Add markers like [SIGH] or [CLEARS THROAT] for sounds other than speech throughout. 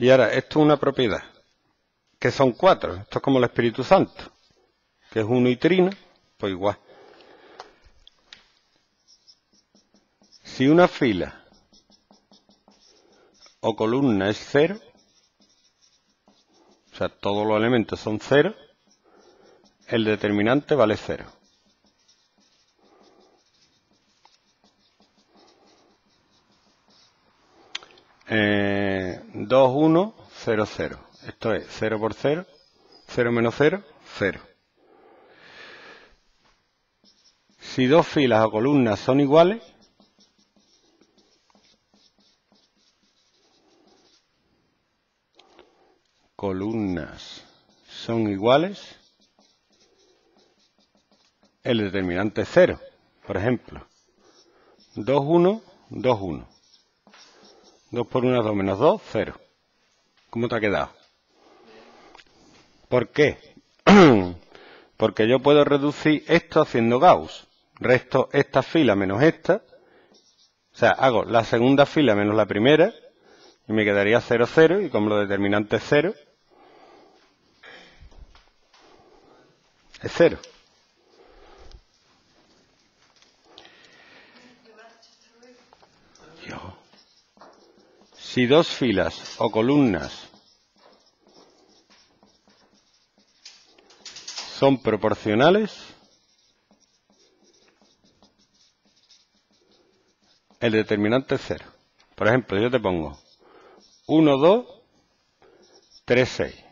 Y ahora, esto es una propiedad, que son cuatro. Esto es como el Espíritu Santo, que es uno y trino, pues igual. Si una fila o columna es cero, o sea, todos los elementos son cero, el determinante vale cero. Eh, 2, 1, 0, 0. Esto es 0 por 0, 0 menos 0, 0. Si dos filas o columnas son iguales, columnas son iguales, el determinante es 0. Por ejemplo, 2, 1, 2, 1. 2 por 1 es 2 menos 2, 0. ¿Cómo te ha quedado? ¿Por qué? [CLEARS THROAT] Porque yo puedo reducir esto haciendo Gauss. Resto esta fila menos esta. O sea, hago la segunda fila menos la primera. Y me quedaría 0, 0. Y como lo determinante es 0, es 0. Si dos filas o columnas son proporcionales, el determinante es cero. Por ejemplo, yo te pongo 1, 2, 3, 6.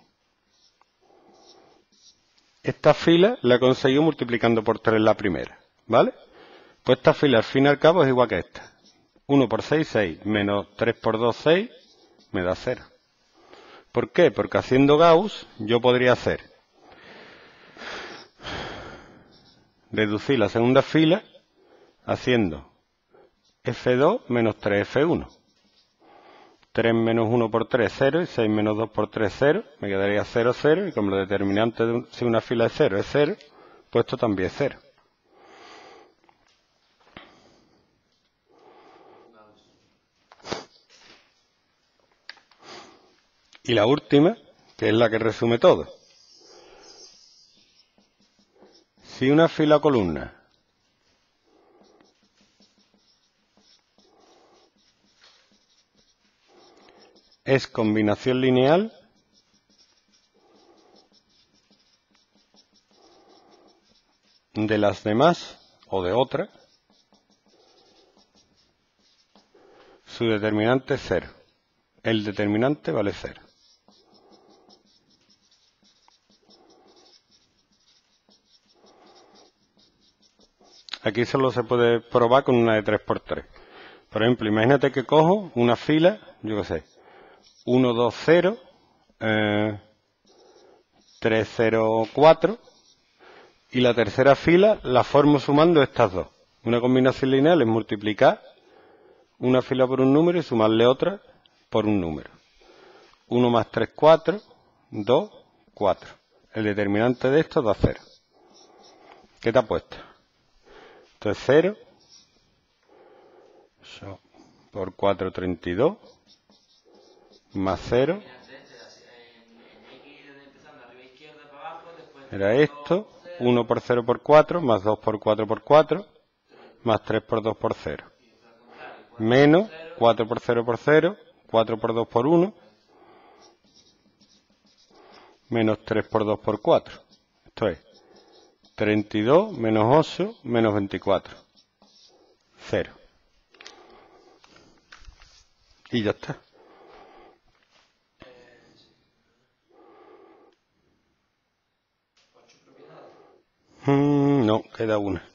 Esta fila la he conseguido multiplicando por 3 la primera, ¿vale? Pues esta fila al fin y al cabo es igual que esta. 1 por 6, 6, menos 3 por 2, 6, me da 0. ¿Por qué? Porque haciendo Gauss yo podría hacer reducir la segunda fila haciendo F2 menos 3F1. 3 menos 1 por 3, 0, y 6 menos 2 por 3, 0. Me quedaría 0, 0, y como lo determinante de una fila es 0 es 0, pues esto también es 0. Y la última, que es la que resume todo. Si una fila columna es combinación lineal, de las demás o de otra, su determinante es cero. El determinante vale cero. Aquí solo se puede probar con una de 3x3. Por ejemplo, imagínate que cojo una fila, yo qué sé, 1, 2, 0, eh, 3, 0, 4, y la tercera fila la formo sumando estas dos. Una combinación lineal es multiplicar una fila por un número y sumarle otra por un número. 1 más 3, 4, 2, 4. El determinante de esto da 0. ¿Qué te ha puesto? Esto es 0. Por 4, 32. Más 0. Era esto. 1 por 0 por 4. Más 2 por 4 por 4. Más 3 por 2 por 0. Menos 4 por 0 por 0. 4 por 2 por 1. Menos 3 por 2 por 4. Esto es 32 menos 8 menos 24. 0. Y ya está. Mm, no, queda una.